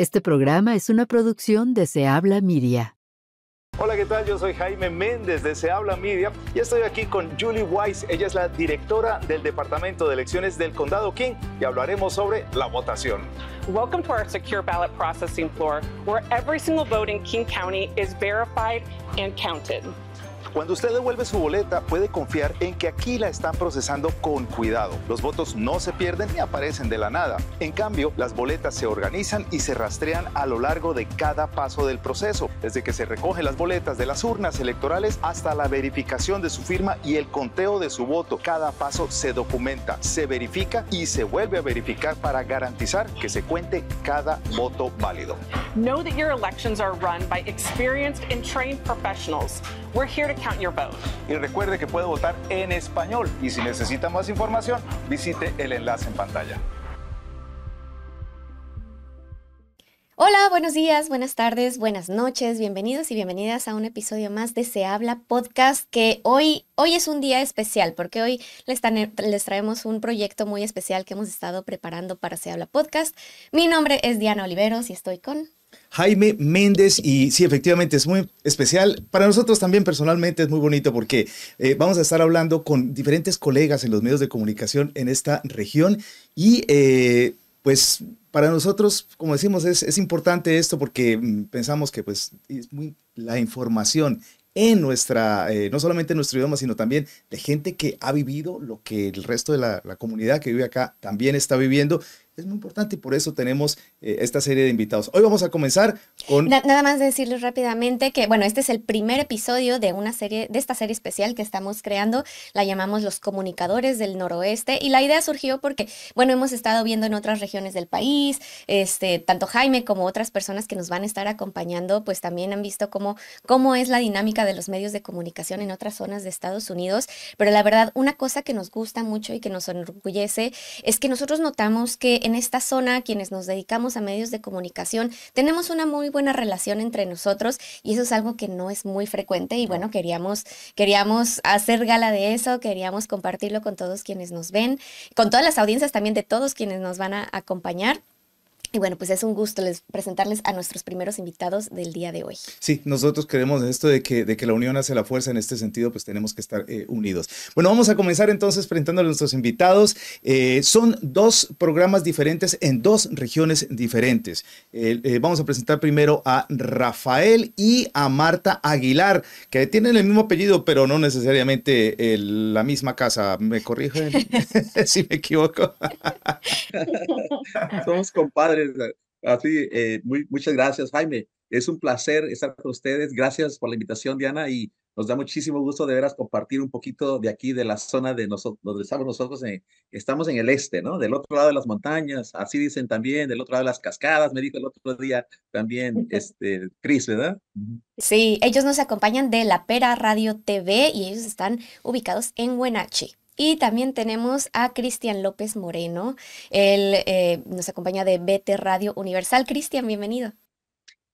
Este programa es una producción de Se Habla Media. Hola, ¿qué tal? Yo soy Jaime Méndez de Se Habla Media y estoy aquí con Julie Weiss. Ella es la directora del Departamento de Elecciones del Condado King y hablaremos sobre la votación. Welcome to our secure ballot processing floor, where every single vote in King County is verified and counted. Cuando usted devuelve su boleta, puede confiar en que aquí la están procesando con cuidado. Los votos no se pierden ni aparecen de la nada. En cambio, las boletas se organizan y se rastrean a lo largo de cada paso del proceso, desde que se recogen las boletas de las urnas electorales hasta la verificación de su firma y el conteo de su voto. Cada paso se documenta, se verifica y se vuelve a verificar para garantizar que se cuente cada voto válido. Know that your elections are run by experienced and trained professionals. We're here to count your vote. Y recuerde que puede votar en español y si necesita más información, visite el enlace en pantalla. Hola, buenos días, buenas tardes, buenas noches, bienvenidos y bienvenidas a un episodio más de Se Habla Podcast, que hoy, hoy es un día especial porque hoy les, les traemos un proyecto muy especial que hemos estado preparando para Se Habla Podcast. Mi nombre es Diana Oliveros y estoy con... Jaime Méndez y sí, efectivamente es muy especial. Para nosotros también personalmente es muy bonito porque eh, vamos a estar hablando con diferentes colegas en los medios de comunicación en esta región y eh, pues para nosotros, como decimos, es, es importante esto porque mm, pensamos que pues es muy, la información en nuestra, eh, no solamente en nuestro idioma, sino también de gente que ha vivido lo que el resto de la, la comunidad que vive acá también está viviendo es muy importante y por eso tenemos eh, esta serie de invitados. Hoy vamos a comenzar con... nada más decirles rápidamente que, bueno, este es el primer episodio de una serie, de esta serie especial que estamos creando, la llamamos Los Comunicadores del Noroeste y la idea surgió porque, bueno, hemos estado viendo en otras regiones del país, este, tanto Jaime como otras personas que nos van a estar acompañando, pues también han visto cómo, cómo es la dinámica de los medios de comunicación en otras zonas de Estados Unidos, pero la verdad, una cosa que nos gusta mucho y que nos enorgullece es que nosotros notamos que esta zona, quienes nos dedicamos a medios de comunicación, tenemos una muy buena relación entre nosotros y eso es algo que no es muy frecuente y bueno, queríamos, queríamos hacer gala de eso, queríamos compartirlo con todos quienes nos ven, con todas las audiencias también de todos quienes nos van a acompañar. Y bueno, pues es un gusto les, presentarles a nuestros primeros invitados del día de hoy. Sí, nosotros creemos en esto de que, de que la unión hace la fuerza. En este sentido, pues tenemos que estar eh, unidos. Bueno, vamos a comenzar entonces presentando a nuestros invitados. Eh, son dos programas diferentes en dos regiones diferentes. Eh, vamos a presentar primero a Rafael y a Marta Aguilar, que tienen el mismo apellido, pero no necesariamente la misma casa. ¿Me corrigen si me equivoco? Somos compadres Así, eh, muy, muchas gracias, Jaime. Es un placer estar con ustedes. Gracias por la invitación, Diana, y nos da muchísimo gusto de veras compartir un poquito de aquí, de la zona de nosotros, donde estamos nosotros. estamos en el este, ¿no? Del otro lado de las montañas, así dicen también, del otro lado de las cascadas, me dijo el otro día también, este, Cris, ¿verdad? Sí, ellos nos acompañan de La Pera Radio TV y ellos están ubicados en Huenache. Y también tenemos a Cristian López Moreno. Él eh, nos acompaña de BT Radio Universal. Cristian, bienvenido.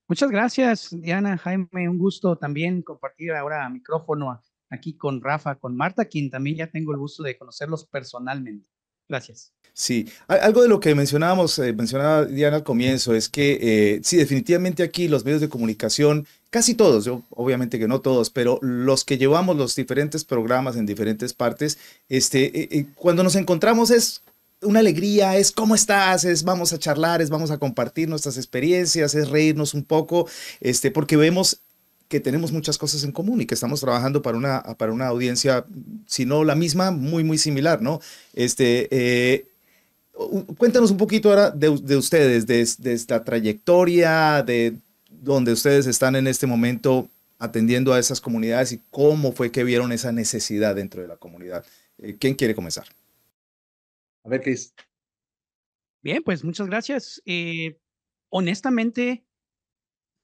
Muchas gracias, Diana, Jaime. Un gusto también compartir ahora micrófono aquí con Rafa, con Marta, quien también ya tengo el gusto de conocerlos personalmente. Gracias. Sí, algo de lo que mencionábamos, eh, mencionaba Diana al comienzo, es que eh, sí, definitivamente aquí los medios de comunicación, casi todos, yo, obviamente que no todos, pero los que llevamos los diferentes programas en diferentes partes, este, eh, cuando nos encontramos es una alegría, es cómo estás, es vamos a charlar, es vamos a compartir nuestras experiencias, es reírnos un poco, este, porque vemos que tenemos muchas cosas en común y que estamos trabajando para una, para una audiencia, si no la misma, muy, muy similar, ¿no? Este, eh, cuéntanos un poquito ahora de, ustedes, de, esta trayectoria, de donde ustedes están en este momento atendiendo a esas comunidades y cómo fue que vieron esa necesidad dentro de la comunidad. Eh, ¿Quién quiere comenzar? A ver, Chris. Bien, pues muchas gracias. Eh, honestamente,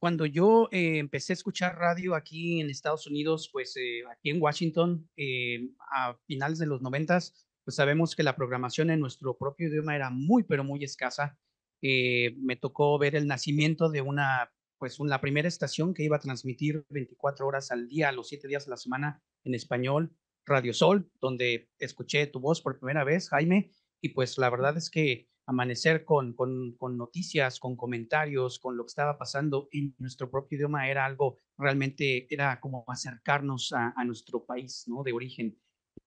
cuando yo eh, empecé a escuchar radio aquí en Estados Unidos, pues eh, aquí en Washington, eh, a finales de los noventas, pues sabemos que la programación en nuestro propio idioma era muy, pero muy escasa. me tocó ver el nacimiento de una, pues la primera estación que iba a transmitir 24 horas al día, los 7 días a la semana en español, Radio Sol, donde escuché tu voz por primera vez, Jaime, y pues la verdad es que amanecer con, con, con, noticias, con comentarios, con lo que estaba pasando en nuestro propio idioma era algo realmente, era como acercarnos a, nuestro país ¿no? de origen.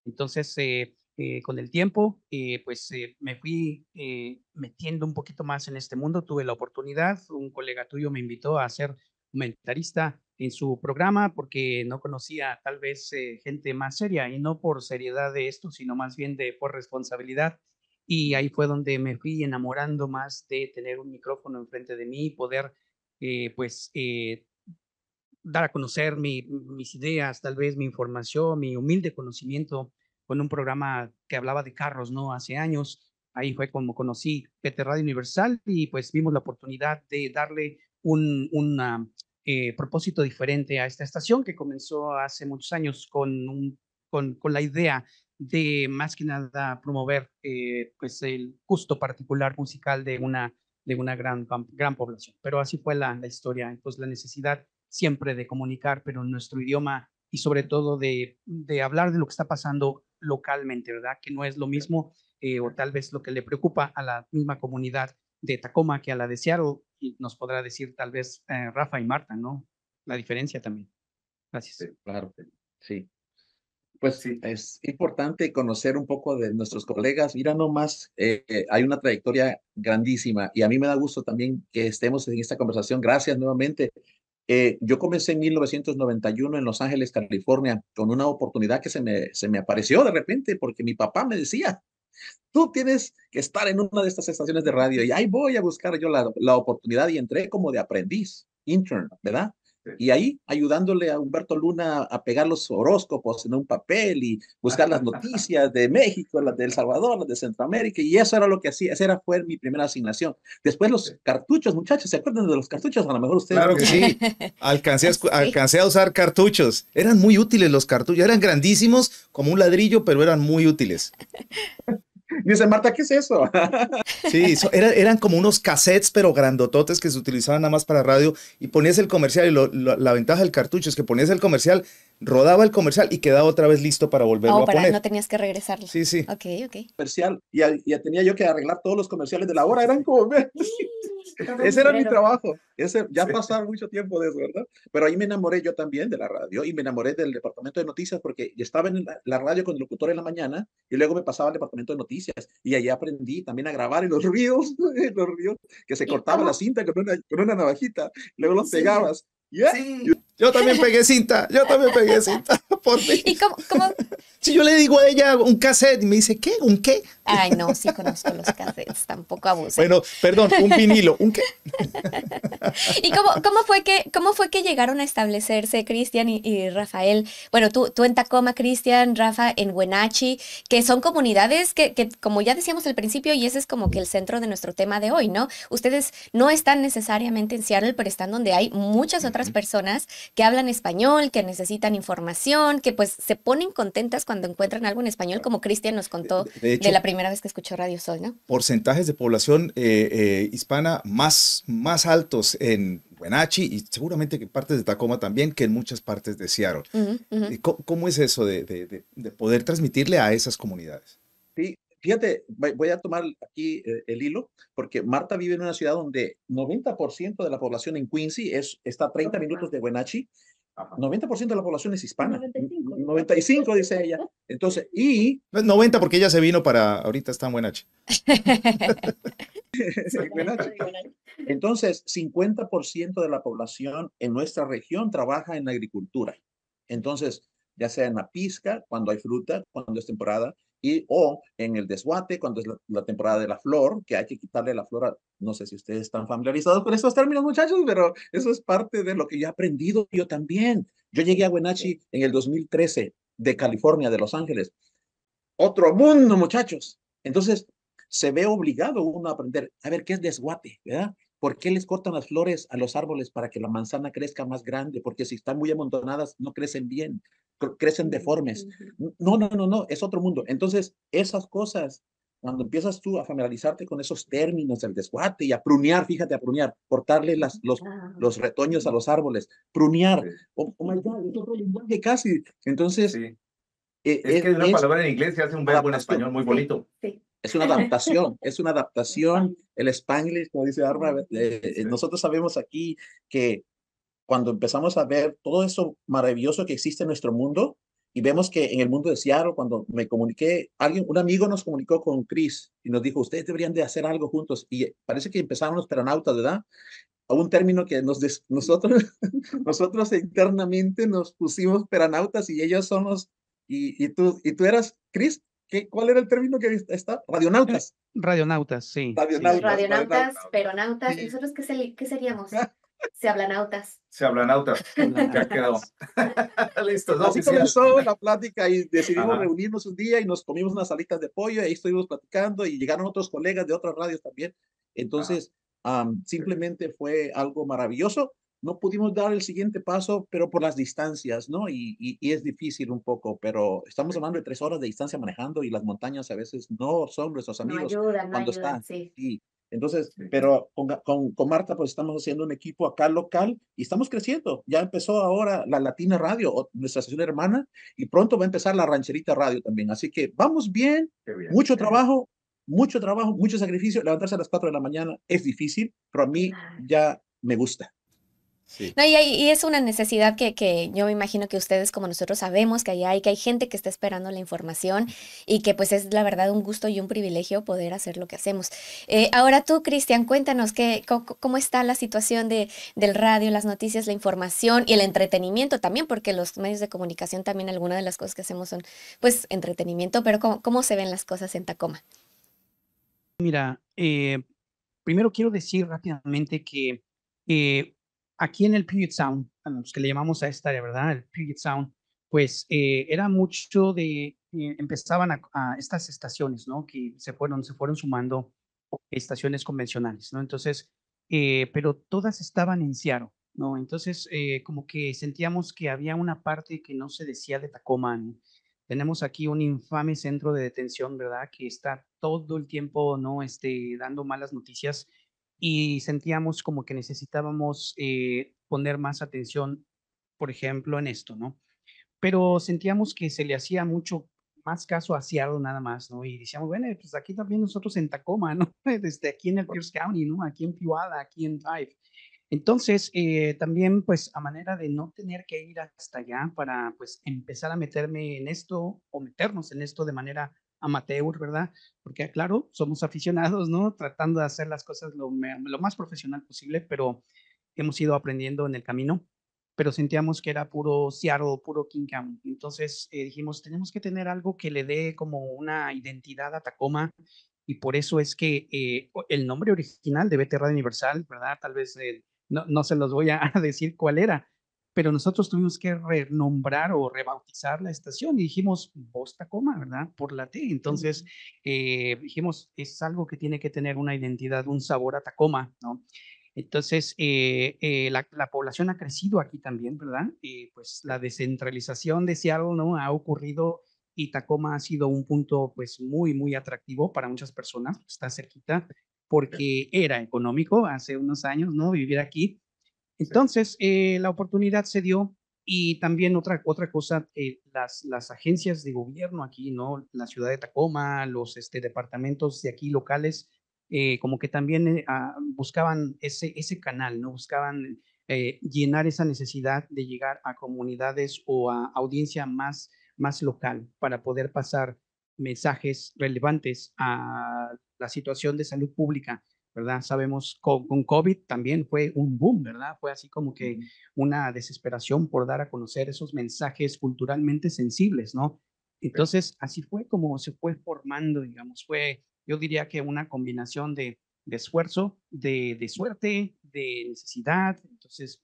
Entonces, eh, eh, con el tiempo, eh, pues me fui metiendo un poquito más en este mundo, tuve la oportunidad, un colega tuyo me invitó a ser comentarista en su programa porque no conocía tal vez gente más seria y no por seriedad de esto, sino más bien de por responsabilidad y ahí fue donde me fui enamorando más de tener un micrófono enfrente de mí y poder, eh, pues, eh, dar a conocer mis ideas, tal vez mi información, mi humilde conocimiento con un programa que hablaba de carros, ¿no? Hace años. Ahí fue como conocí PT Radio Universal y pues vimos la oportunidad de darle un eh, propósito diferente a esta estación que comenzó hace muchos años con, un, con, con la idea de más que nada promover eh, pues el gusto particular musical de una, de una gran, gran población. Pero así fue la, la historia, entonces la necesidad siempre de comunicar, pero en nuestro idioma y sobre todo de, de hablar de lo que está pasando localmente, ¿verdad? Que no es lo mismo eh, o tal vez lo que le preocupa a la misma comunidad de Tacoma que a la de Seattle y nos podrá decir tal vez eh, Rafa y Marta, ¿no? La diferencia también. Gracias. claro, sí. Pues sí, es importante conocer un poco de nuestros colegas. Mira nomás, eh, eh, hay una trayectoria grandísima y a mí me da gusto también que estemos en esta conversación. Gracias nuevamente. Eh, yo comencé en 1991 en Los Ángeles, California, con una oportunidad que se me, se me apareció de repente porque mi papá me decía, tú tienes que estar en una de estas estaciones de radio y ahí voy a buscar yo la, la oportunidad y entré como de aprendiz, intern, ¿verdad? Y ahí ayudándole a Humberto Luna a pegar los horóscopos en un papel y buscar las noticias de México, las de El Salvador, las de Centroamérica, y eso era lo que hacía, esa era, fue mi primera asignación. Después los cartuchos, muchachos, ¿se acuerdan de los cartuchos? A lo mejor ustedes. Claro que sí, alcancé a, alcancé a usar cartuchos, eran muy útiles los cartuchos, eran grandísimos como un ladrillo, pero eran muy útiles. Dice Marta, ¿qué es eso? Sí, eran como unos cassettes, pero grandototes que se utilizaban nada más para radio y ponías el comercial y la ventaja del cartucho es que ponías el comercial, rodaba el comercial y quedaba otra vez listo para volverlo oh, a para No tenías que regresarlo. Sí, sí. Ok, ok. Comercial, y ya, tenía yo que arreglar todos los comerciales de la hora, eran como... Ese era mi trabajo. Ese, ya pasaron mucho tiempo de eso, ¿verdad? Pero ahí me enamoré yo también de la radio y me enamoré del departamento de noticias porque yo estaba en la, radio con el locutor en la mañana y luego me pasaba al departamento de noticias y allí aprendí también a grabar en los ríos, en los ríos, que se cortaba la cinta con una, con una navajita, luego los pegabas. Sí. Yo también pegué cinta, yo también pegué cinta por mí. ¿Y cómo, cómo? Si yo le digo a ella un cassette y me dice, ¿qué? ¿Un qué? Ay, no, sí conozco los cassettes, tampoco abuso. Bueno, perdón, un vinilo, ¿un qué? ¿Y cómo, cómo, fue, que, cómo fue que llegaron a establecerse Cristian y, Rafael? Bueno, tú, tú en Tacoma, Cristian, Rafa en Huenachi, que son comunidades que, que, como ya decíamos al principio, y ese es como que el centro de nuestro tema de hoy, ¿no? Ustedes no están necesariamente en Seattle, pero están donde hay muchas otras personas que hablan español, que necesitan información, que pues se ponen contentas cuando encuentran algo en español, como Cristian nos contó de, la primera vez que escuchó Radio Sol, ¿no? Porcentajes de población eh, eh, hispana más, más altos en Wenatchee y seguramente que partes de Tacoma también, que en muchas partes de Seattle. ¿Cómo, es eso de, de, poder transmitirle a esas comunidades? Sí, fíjate, voy a tomar aquí eh, el hilo, porque Marta vive en una ciudad donde 90% de la población en Quincy es, está a 30 minutos de Wenatchee 90% de la población es hispana. 95. 95, dice ella. Entonces, y... 90 porque ella se vino para, ahorita está en Buenache. Entonces, 50% de la población en nuestra región trabaja en agricultura. Entonces, ya sea en la pizca, cuando hay fruta, cuando es temporada, y o en el desguate, cuando es la, temporada de la flor, que hay que quitarle la flor a, no sé si ustedes están familiarizados con estos términos, muchachos, pero eso es parte de lo que yo he aprendido yo también. Yo llegué a Wenatchee en el 2013 de California, de Los Ángeles. Otro mundo, muchachos. Entonces, se ve obligado uno a aprender, a ver, ¿qué es desguate? ¿Verdad? ¿Por qué les cortan las flores a los árboles para que la manzana crezca más grande? Porque si están muy amontonadas, no crecen bien crecen deformes. No, no, no, no, es otro mundo. Entonces, esas cosas, cuando empiezas tú a familiarizarte con esos términos del desguate y a prunear, fíjate, a prunear, cortarle las, los, los retoños a los árboles, prunear. Oh, oh, my God, es otro lenguaje casi. Entonces, e, es, que una palabra en inglés se hace un verbo en español muy bonito. Sí. Es una adaptación, es una adaptación. El Spanglish, como dice Arma, eh, eh, nosotros sabemos aquí que cuando empezamos a ver todo eso maravilloso que existe en nuestro mundo y vemos que en el mundo de Seattle, cuando me comuniqué, alguien, un amigo nos comunicó con Chris y nos dijo, ustedes deberían de hacer algo juntos. Y parece que empezaron los peronautas, ¿verdad? A un término que nos nosotros, nosotros internamente nos pusimos peranautas y ellos somos, y, y, tú, y tú eras, Chris, ¿Qué, ¿Cuál era el término que está? Radionautas. Radionautas, sí. Radionautas, radionautas peronautas. ¿Y nosotros qué, qué seríamos? Se hablanautas. Se hablanautas. ya quedó. Listo. Así comenzó la plática y decidimos reunirnos un día y nos comimos unas salitas de pollo y ahí estuvimos platicando y llegaron otros colegas de otras radios también. Entonces, simplemente fue algo maravilloso no pudimos dar el siguiente paso, pero por las distancias, ¿no? Y, y, es difícil un poco, pero estamos hablando de tres horas de distancia manejando y las montañas a veces no son nuestros amigos no cuando no ayudan, están. Sí. Entonces, pero con, con, con, Marta pues estamos haciendo un equipo acá local y estamos creciendo. Ya empezó ahora la Latina Radio, nuestra estación hermana, y pronto va a empezar la Rancherita Radio también. Así que vamos bien, bien mucho trabajo, mucho trabajo, mucho sacrificio. Levantarse a las 4 de la mañana es difícil, pero a mí ya me gusta. No, y, y, es una necesidad que, que, yo me imagino que ustedes como nosotros sabemos que hay, que hay gente que está esperando la información y que pues es la verdad un gusto y un privilegio poder hacer lo que hacemos. Eh, ahora tú, Cristian, cuéntanos qué, cómo, está la situación de, del radio, las noticias, la información y el entretenimiento también, porque los medios de comunicación también algunas de las cosas que hacemos son pues entretenimiento, pero cómo, cómo se ven las cosas en Tacoma. Mira, eh, primero quiero decir rápidamente que... Eh, aquí en el Puget Sound, a los que le llamamos a esta área, ¿verdad? El Puget Sound, pues eh, era mucho de, eh, empezaban a, estas estaciones, ¿no? Que se fueron, se fueron sumando estaciones convencionales, ¿no? Entonces, eh, pero todas estaban en Seattle, ¿no? Entonces, como que sentíamos que había una parte que no se decía de Tacoma. Tenemos aquí un infame centro de detención, ¿verdad? Que está todo el tiempo, ¿no? Este, dando malas noticias y sentíamos como que necesitábamos eh, poner más atención, por ejemplo, en esto, ¿no? Pero sentíamos que se le hacía mucho más caso a Seattle nada más, ¿no? Y decíamos, bueno, pues aquí también nosotros en Tacoma, ¿no? Desde aquí en el Pierce County, ¿no? Aquí en Piwada, aquí en Drive. Entonces, eh, también, pues, a manera de no tener que ir hasta allá para, pues, empezar a meterme en esto o meternos en esto de manera amateur, ¿verdad? Porque, claro, somos aficionados, ¿no? Tratando de hacer las cosas lo, más profesional posible, pero hemos ido aprendiendo en el camino pero sentíamos que era puro Seattle, puro King County. Entonces eh, dijimos, tenemos que tener algo que le dé como una identidad a Tacoma y por eso es que eh, el nombre original de BT Radio Universal, ¿verdad? Tal vez eh, no, no, se los voy a decir cuál era, pero nosotros tuvimos que renombrar o rebautizar la estación y dijimos Voz Tacoma, ¿verdad? Por la T. Entonces eh, dijimos, es algo que tiene que tener una identidad, un sabor a Tacoma, ¿no? Entonces, eh, eh, la, la, población ha crecido aquí también, ¿verdad? pues la descentralización de Seattle, ¿no? Ha ocurrido y Tacoma ha sido un punto, pues, muy, muy atractivo para muchas personas, está cerquita, porque era económico hace unos años, ¿no? Vivir aquí entonces, eh, la oportunidad se dio y también otra, otra cosa, eh, las, las agencias de gobierno aquí, ¿no? La ciudad de Tacoma, los este, departamentos de aquí locales, eh, como que también ah, buscaban ese, ese canal, ¿no? Buscaban llenar esa necesidad de llegar a comunidades o a audiencia más, más local para poder pasar mensajes relevantes a la situación de salud pública ¿verdad? Sabemos con, con, COVID también fue un boom, ¿verdad? Fue así como que una desesperación por dar a conocer esos mensajes culturalmente sensibles, ¿no? Entonces, así fue como se fue formando, digamos, fue, yo diría que una combinación de, de esfuerzo, de, de, suerte, de necesidad, entonces,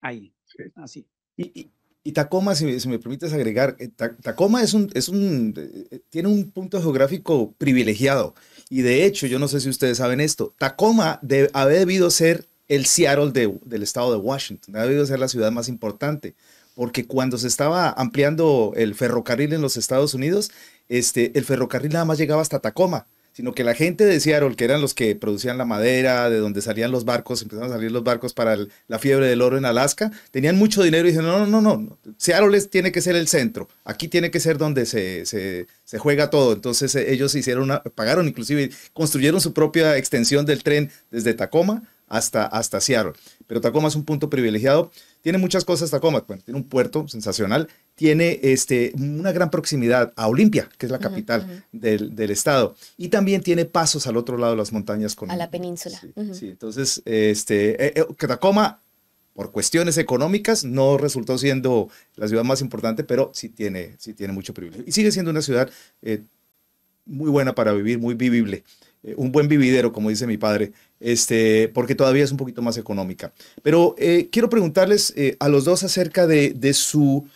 ahí, así. Y, y Tacoma, si, me permites agregar, eh, Tacoma es un, es un, eh, tiene un punto geográfico privilegiado. Y de hecho, yo no sé si ustedes saben esto, Tacoma ha debido ser el Seattle del estado de Washington, ha debido ser la ciudad más importante. Porque cuando se estaba ampliando el ferrocarril en los Estados Unidos, este, el ferrocarril nada más llegaba hasta Tacoma sino que la gente de Seattle, que eran los que producían la madera, de donde salían los barcos, empezaron a salir los barcos para la fiebre del oro en Alaska, tenían mucho dinero y dijeron, no, no, no, no, Seattle tiene que ser el centro, aquí tiene que ser donde se, se, se juega todo. Entonces eh, ellos hicieron pagaron inclusive, construyeron su propia extensión del tren desde Tacoma hasta, hasta Seattle. Pero Tacoma es un punto privilegiado. Tiene muchas cosas Tacoma. Bueno, tiene un puerto sensacional. Tiene este, una gran proximidad a Olimpia, que es la capital del, del, estado. Y también tiene pasos al otro lado de las montañas. Con, a la península. Sí, entonces, este, eh, eh, Tacoma, por cuestiones económicas, no resultó siendo la ciudad más importante, pero sí tiene, sí tiene mucho privilegio. Y sigue siendo una ciudad eh, muy buena para vivir, muy vivible. Un buen vividero, como dice mi padre este, porque todavía es un poquito más económica. Pero eh, quiero preguntarles eh, a los dos acerca de, de, su...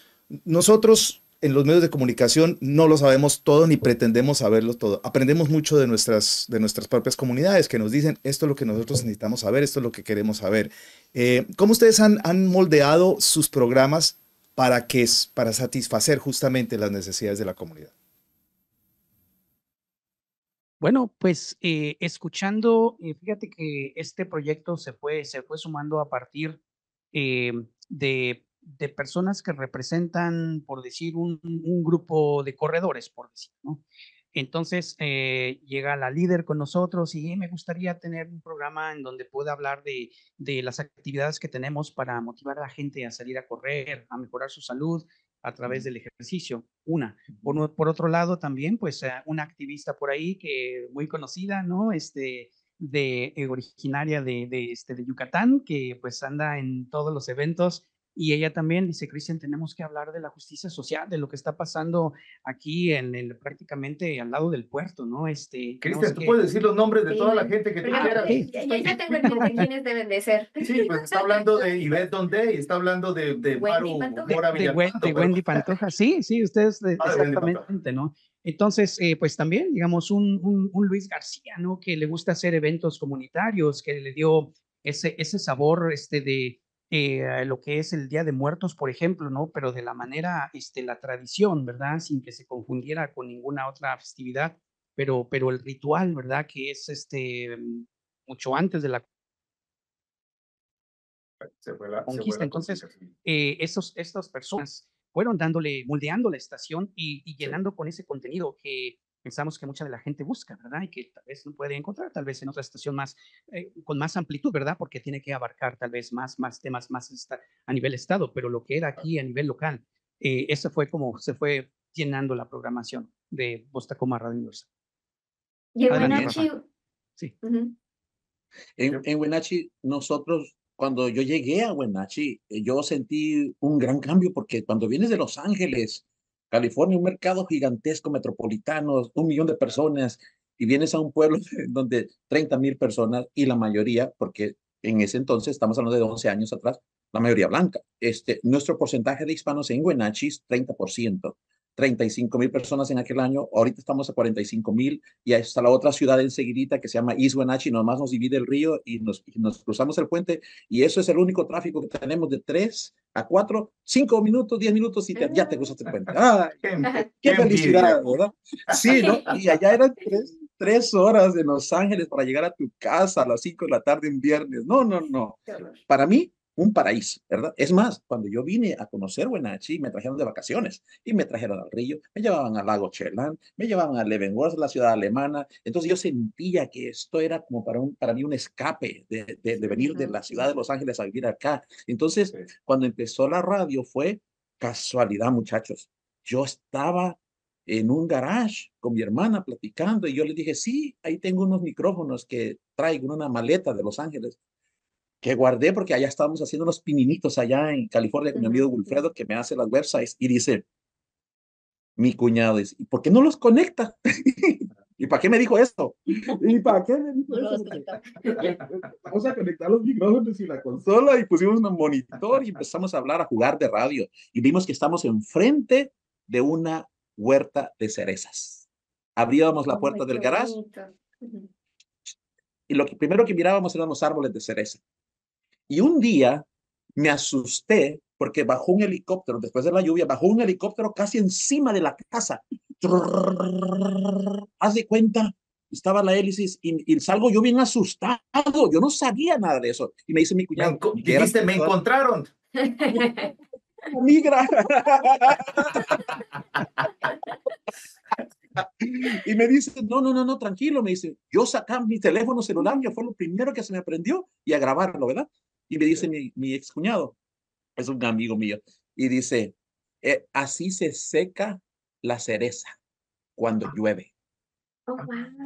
Nosotros en los medios de comunicación no lo sabemos todo ni pretendemos saberlo todo. Aprendemos mucho de nuestras, de nuestras propias comunidades que nos dicen esto es lo que nosotros necesitamos saber, esto es lo que queremos saber. Eh, ¿Cómo ustedes han, han moldeado sus programas para, que, para satisfacer justamente las necesidades de la comunidad? Bueno, pues eh, escuchando, eh, fíjate que este proyecto se fue, se fue sumando a partir eh, de, personas que representan, por decir, un, un, grupo de corredores, por decir, ¿no? Entonces llega la líder con nosotros y me gustaría tener un programa en donde pueda hablar de, de las actividades que tenemos para motivar a la gente a salir a correr, a mejorar su salud a través del ejercicio, una. Por, por otro lado, también, pues, eh, una activista por ahí que muy conocida, ¿no? Este, de, eh, originaria de, de, este, de Yucatán, que pues anda en todos los eventos y ella también dice, Cristian, tenemos que hablar de la justicia social, de lo que está pasando aquí en el, prácticamente al lado del puerto, ¿no? Este, Cristian, ¿tú puedes decir los nombres de toda la gente que tú quieras? Yo ya tengo en mente quiénes deben de ser. Sí, pues está hablando de Ivette Donde y está hablando de, de Maru Mora de, de, Wendy Pantoja, sí, sí, ustedes ah, exactamente, ¿no? Entonces, eh, pues también, digamos, un, un, un, Luis García, ¿no? Que le gusta hacer eventos comunitarios, que le dio ese, ese sabor este, de, eh, lo que es el Día de Muertos, por ejemplo, ¿no? Pero de la manera, este, la tradición, ¿verdad? Sin que se confundiera con ninguna otra festividad, pero, pero el ritual, ¿verdad? Que es este, mucho antes de la conquista. Entonces, eh, esos, estas personas fueron dándole, moldeando la estación y, y llenando con ese contenido que pensamos que mucha de la gente busca, ¿verdad? Y que tal vez no puede encontrar, tal vez en otra estación más, eh, con más amplitud, ¿verdad? Porque tiene que abarcar tal vez más, más temas más a nivel estado, pero lo que era aquí a nivel local, eh, eso fue como se fue llenando la programación de Bostacoma Radio Universal. Y en Wenatchee. Sí. En, en Wenatchee, nosotros, cuando yo llegué a Wenatchee, eh, yo sentí un gran cambio porque cuando vienes de Los Ángeles, California, un mercado gigantesco, metropolitano, un millón de personas, y vienes a un pueblo donde 30 mil personas y la mayoría, porque en ese entonces, estamos hablando de 11 años atrás, la mayoría blanca. Este, nuestro porcentaje de hispanos en Wenatchee es 30%. 35 mil personas en aquel año, ahorita estamos a 45 mil y está la otra ciudad enseguidita que se llama East Wenatchee, nomás nos divide el río y nos, nos cruzamos el puente y eso es el único tráfico que tenemos de 3 a 4, 5 minutos, 10 minutos y ya te cruzaste el puente. ¡Ah, qué, felicidad, ¿verdad? Sí, ¿no? Y allá eran tres, tres horas de Los Ángeles para llegar a tu casa a las 5 de la tarde en viernes. No, no, no. Para mí, un paraíso, ¿verdad? Es más, cuando yo vine a conocer Wenatchee, me trajeron de vacaciones y me trajeron al río, me llevaban al lago Chelan, me llevaban a Leavenworth, la ciudad alemana. Entonces yo sentía que esto era como para, un, para mí un escape de, de, venir de la ciudad de Los Ángeles a vivir acá. Entonces, cuando empezó la radio fue casualidad, muchachos. Yo estaba en un garage con mi hermana platicando y yo le dije, sí, ahí tengo unos micrófonos que traigo una maleta de Los Ángeles que guardé porque allá estábamos haciendo unos pininitos allá en California con mi amigo Wilfredo que me hace las websites y dice, mi cuñado dice, ¿y por qué no los conecta? ¿Y para qué me dijo esto? ¿Y para qué me dijo Vamos a conectar los micrófonos y la consola y pusimos un monitor y empezamos a hablar, a jugar de radio. Y vimos que estamos enfrente de una huerta de cerezas. Abríamos la puerta del garage y lo que primero que mirábamos eran los árboles de cereza. Y un día me asusté porque bajó un helicóptero, después de la lluvia, bajó un helicóptero casi encima de la casa. Haz de cuenta estaba la hélice y, y, salgo yo bien asustado. Yo no sabía nada de eso. Y me dice mi cuñado. Me, dijiste, me encontraron. Migra. y me dice, no, no, no, no, tranquilo. Me dice, yo sacaba mi teléfono celular, que fue lo primero que se me aprendió, y a grabarlo, ¿verdad? Y me dice mi, mi ex cuñado, es un amigo mío, y dice, eh, así se seca la cereza cuando ah. llueve. Oh,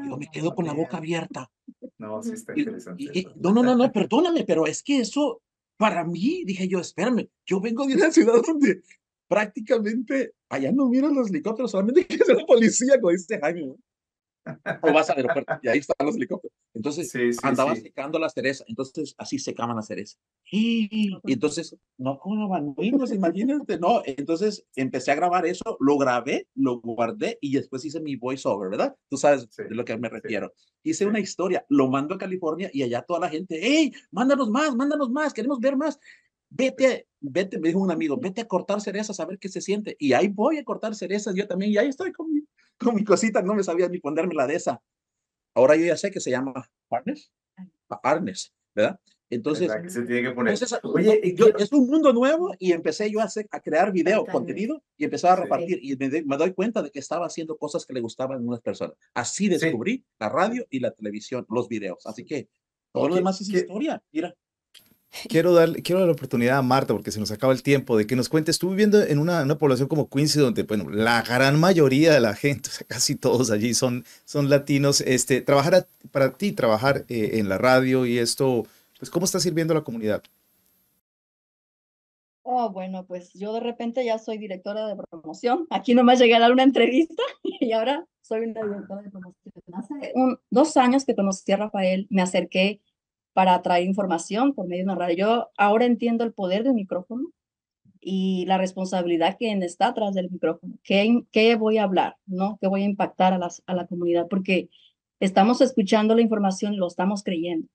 yo me quedo con la boca abierta. No, sí está interesante. no, no, no, no, perdóname, pero es que eso, para mí, dije yo, espérame, yo vengo de una ciudad donde prácticamente allá no miran los helicópteros, solamente que es la policía, como dice Jaime o vas al aeropuerto y ahí están los helicópteros. Entonces andaba secando la cereza, entonces así secaban la cereza. Y, entonces, no con abandonos, imagínate, no. Entonces empecé a grabar eso, lo grabé, lo guardé y después hice mi voiceover, ¿verdad? Tú sabes de lo que me refiero. Hice una historia, lo mando a California y allá toda la gente, hey, mándanos más, mándanos más, queremos ver más. Vete, vete, me dijo un amigo, vete a cortar cerezas a ver qué se siente. Y ahí voy a cortar cerezas yo también, y ahí estoy con con mi cosita, no me sabía ni ponerme la de esa. Ahora yo ya sé que se llama Arnes, Arnes, ¿verdad? Entonces, se tiene que poner? Oye, es un mundo nuevo y empecé yo a, hacer, a crear video, contenido y empecé a repartir y me, doy cuenta de que estaba haciendo cosas que le gustaban a unas personas. Así descubrí la radio y la televisión, los videos. Así que todo lo demás es historia. Mira. Quiero darle, quiero dar la oportunidad a Marta, porque se nos acaba el tiempo, de que nos cuente. Estuve viviendo en una, una, población como Quincy, donde, bueno, la gran mayoría de la gente, o sea, casi todos allí son, son latinos. Este, trabajar para ti, trabajar eh, en la radio y esto, pues, ¿cómo está sirviendo a la comunidad? Oh, bueno, pues yo de repente ya soy directora de promoción. Aquí nomás llegué a dar una entrevista y ahora soy una directora de promoción. Hace dos años que conocí a Rafael, me acerqué para traer información por medio de una radio. Yo ahora entiendo el poder del micrófono y la responsabilidad que está atrás del micrófono. ¿Qué, qué voy a hablar? ¿no? ¿Qué voy a impactar a, las, a la comunidad? Porque estamos escuchando la información y lo estamos creyendo.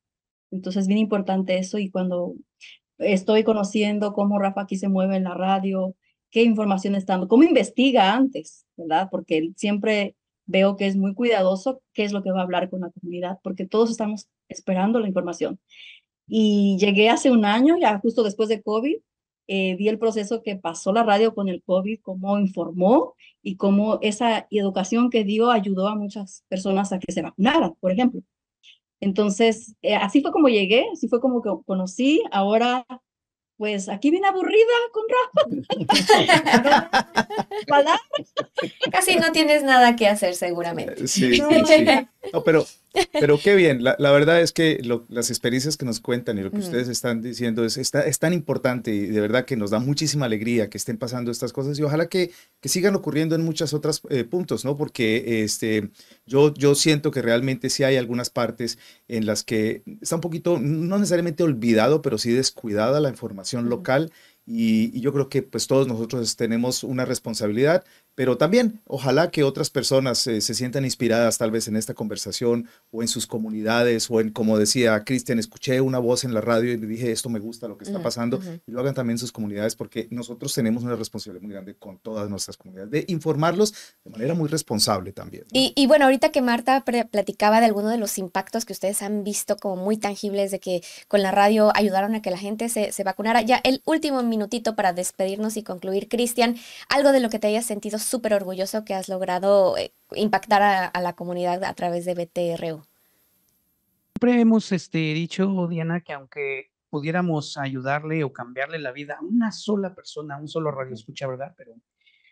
Entonces es bien importante eso y cuando estoy conociendo cómo Rafa aquí se mueve en la radio, qué información está dando, cómo investiga antes, ¿verdad? Porque él siempre veo que es muy cuidadoso qué es lo que va a hablar con la comunidad, porque todos estamos esperando la información. Y llegué hace un año, ya justo después de COVID, eh, vi el proceso que pasó la radio con el COVID, cómo informó y cómo esa educación que dio ayudó a muchas personas a que se vacunaran, por ejemplo. Entonces, eh, así fue como llegué, así fue como que conocí. Ahora pues aquí viene aburrida con Rafa. Casi no tienes nada que hacer seguramente. Sí, sí, sí. No, pero pero qué bien, la, verdad es que las experiencias que nos cuentan y lo que ustedes están diciendo es, es, tan importante y de verdad que nos da muchísima alegría que estén pasando estas cosas y ojalá que, que sigan ocurriendo en muchos otros eh, puntos, ¿no? Porque este, yo, yo siento que realmente sí hay algunas partes en las que está un poquito, no necesariamente olvidado, pero sí descuidada la información local. Y, y, yo creo que pues todos nosotros tenemos una responsabilidad pero también ojalá que otras personas eh, se sientan inspiradas tal vez en esta conversación o en sus comunidades o en, como decía Cristian, escuché una voz en la radio y le dije, esto me gusta lo que está pasando, y lo hagan también en sus comunidades porque nosotros tenemos una responsabilidad muy grande con todas nuestras comunidades, de informarlos de manera muy responsable también. Y, bueno, ahorita que Marta platicaba de algunos de los impactos que ustedes han visto como muy tangibles de que con la radio ayudaron a que la gente se, se vacunara, ya el último minutito para despedirnos y concluir, Cristian, algo de lo que te hayas sentido súper orgulloso que has logrado eh, impactar a, la comunidad a través de BTRO. Siempre hemos este, dicho, Diana, que aunque pudiéramos ayudarle o cambiarle la vida a una sola persona, a un solo radio escucha, ¿verdad? Pero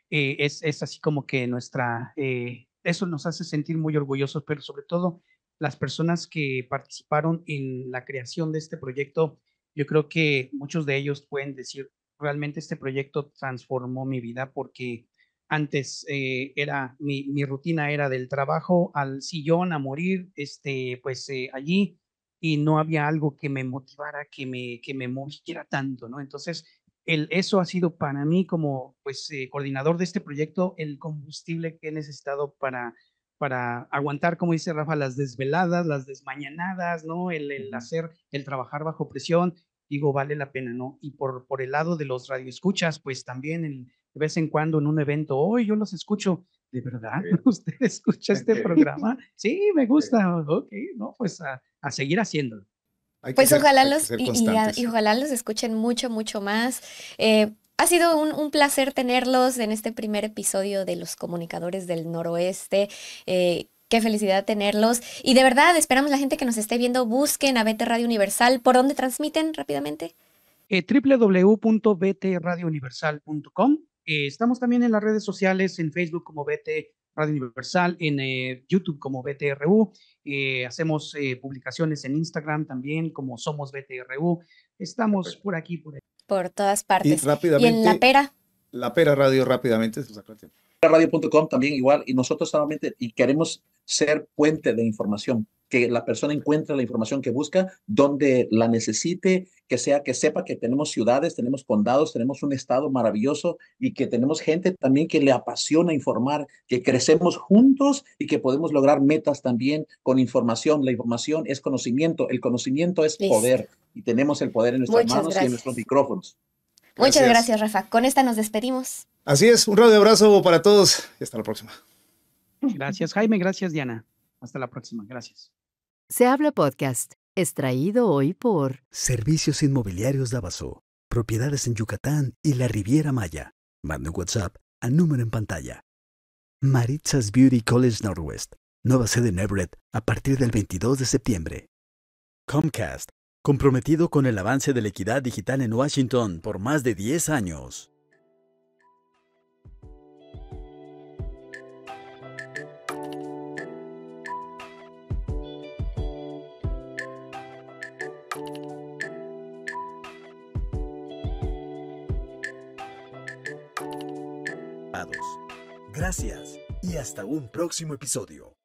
eh, es, es, así como que nuestra, eh, eso nos hace sentir muy orgullosos, pero sobre todo las personas que participaron en la creación de este proyecto, yo creo que muchos de ellos pueden decir, realmente este proyecto transformó mi vida porque antes eh, era, mi, mi, rutina era del trabajo al sillón a morir, este, pues eh, allí, y no había algo que me motivara, que me, que me moviera tanto, ¿no? Entonces, el, eso ha sido para mí como, pues, eh, coordinador de este proyecto, el combustible que he necesitado para, para aguantar, como dice Rafa, las desveladas, las desmañanadas, ¿no? El, el hacer, el trabajar bajo presión, digo, vale la pena, ¿no? Y por, por el lado de los radioescuchas, pues también el, de vez en cuando en un evento, hoy yo los escucho, ¿De verdad? ¿Usted escucha este programa? Sí, me gusta. Ok, no, pues a, a seguir haciéndolo. Pues ojalá los, y, y, ojalá los escuchen mucho, mucho más. Eh, ha sido un, un, placer tenerlos en este primer episodio de Los Comunicadores del Noroeste. Eh, Qué felicidad tenerlos. Y de verdad, esperamos la gente que nos esté viendo, busquen a BT Radio Universal. ¿Por dónde transmiten rápidamente? Eh, www.btradiouniversal.com. Eh, estamos también en las redes sociales, en Facebook como BT Radio Universal, en eh, YouTube como BTRU. Eh, hacemos eh, publicaciones en Instagram también como Somos BTRU. Estamos por aquí, por ahí. Por todas partes. Y rápidamente. ¿Y en La Pera? La Pera Radio rápidamente. Radio.com también igual. Y nosotros solamente y queremos ser puente de información, que la persona encuentre la información que busca, donde la necesite, que sea que sepa que tenemos ciudades, tenemos condados, tenemos un estado maravilloso y que tenemos gente también que le apasiona informar, que crecemos juntos y que podemos lograr metas también con información. La información es conocimiento, el conocimiento es poder y tenemos el poder en nuestras Muchas manos gracias. y en nuestros micrófonos. Muchas gracias, Rafa. Con esta nos despedimos. Así es, un radio abrazo para todos y hasta la próxima. Gracias, Jaime. Gracias, Diana. Hasta la próxima. Gracias. Se habla podcast, extraído hoy por Servicios Inmobiliarios Davaso, propiedades en Yucatán y la Riviera Maya. Manda un WhatsApp al número en pantalla. Maritzas Beauty College Northwest, nueva sede en Everett a partir del 22 de septiembre. Comcast, comprometido con el avance de la equidad digital en Washington por más de 10 años. Gracias y hasta un próximo episodio.